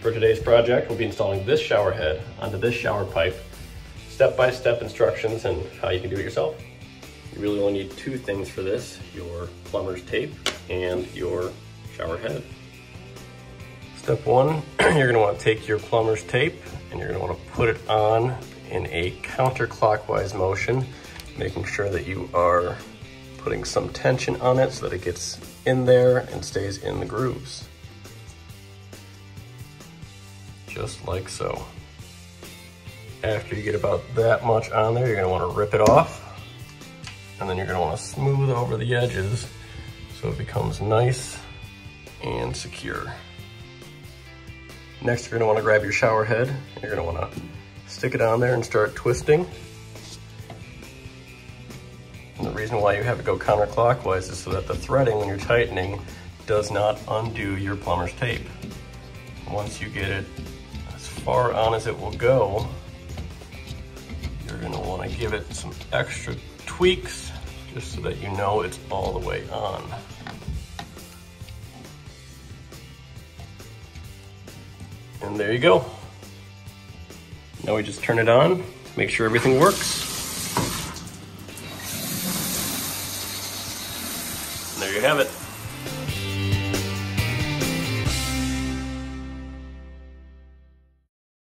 For today's project, we'll be installing this shower head onto this shower pipe. Step-by-step -step instructions and how you can do it yourself. You really only need two things for this, your plumber's tape and your shower head. Step one, you're gonna wanna take your plumber's tape and you're gonna wanna put it on in a counterclockwise motion, making sure that you are putting some tension on it so that it gets in there and stays in the grooves. Just like so. After you get about that much on there, you're gonna wanna rip it off and then you're gonna wanna smooth over the edges so it becomes nice and secure. Next, you're gonna wanna grab your shower head. You're gonna wanna stick it on there and start twisting. And the reason why you have to go counterclockwise is so that the threading when you're tightening does not undo your plumber's tape. Once you get it as far on as it will go, you're gonna wanna give it some extra tweaks just so that you know it's all the way on. And there you go. Now we just turn it on, make sure everything works. And there you have it.